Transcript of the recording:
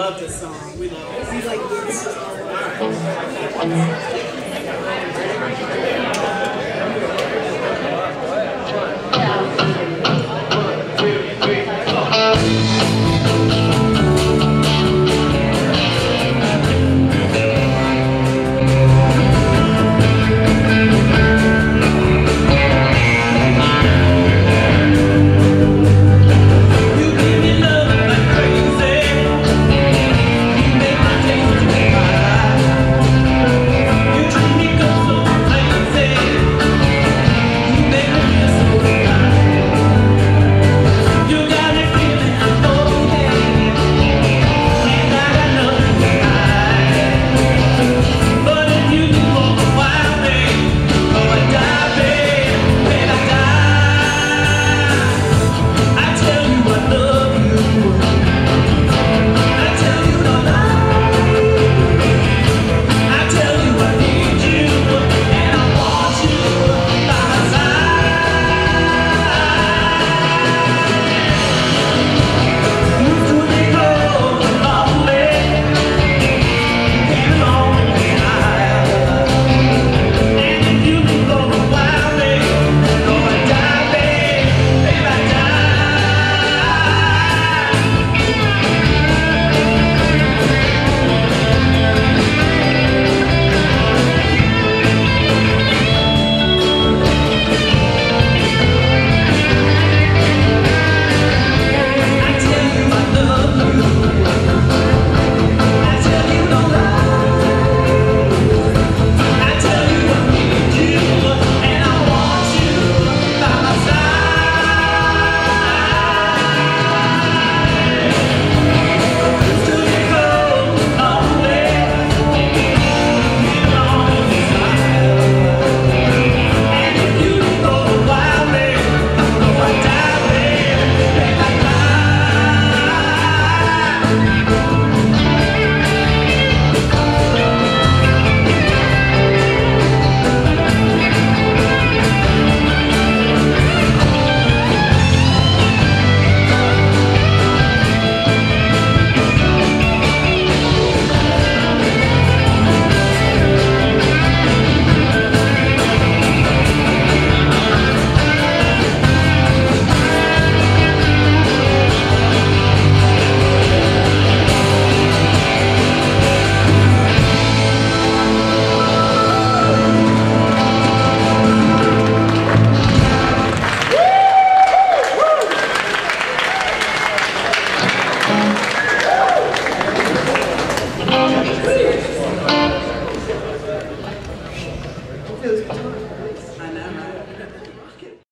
love this song. We love it.